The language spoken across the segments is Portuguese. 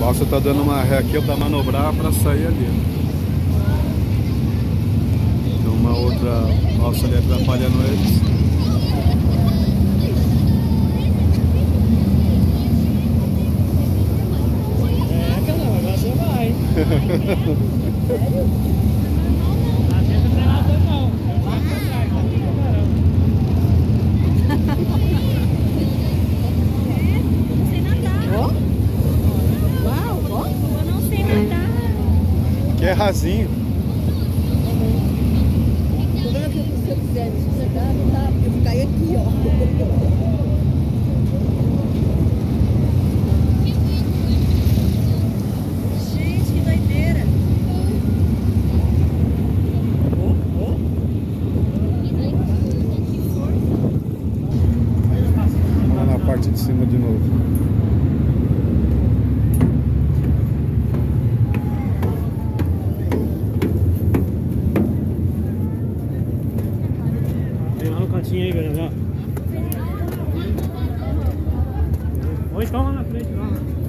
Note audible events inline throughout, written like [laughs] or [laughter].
balsa tá dando uma ré aqui para manobrar para sair ali. Tem uma outra balsa ali atrapalhando eles. É, cara, agora você vai. [laughs] Que é rasinho. Aqui se eu quiser porque eu vou cair aqui, que parte de cima de novo. Cantinho aí, galera. Lá na frente, lá.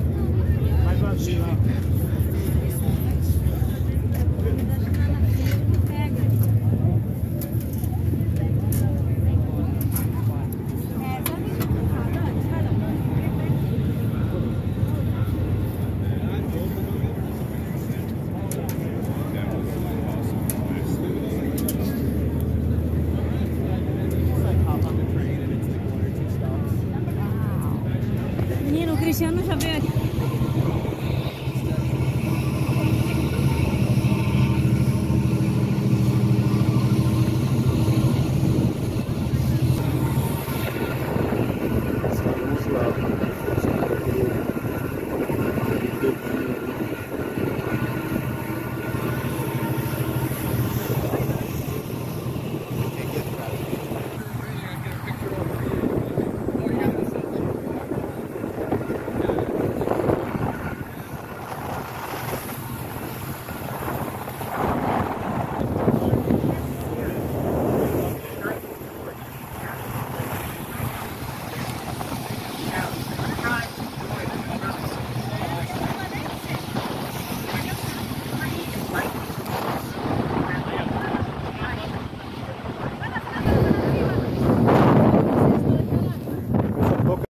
Cristiano já veio aqui.